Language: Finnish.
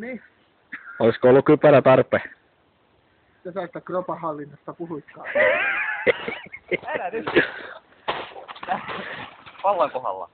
Niin. Olisiko ollut kypärä tarpeen? Sä että kropahallinnasta puhuitkaan. Älä nyt. Pallan kohdalla.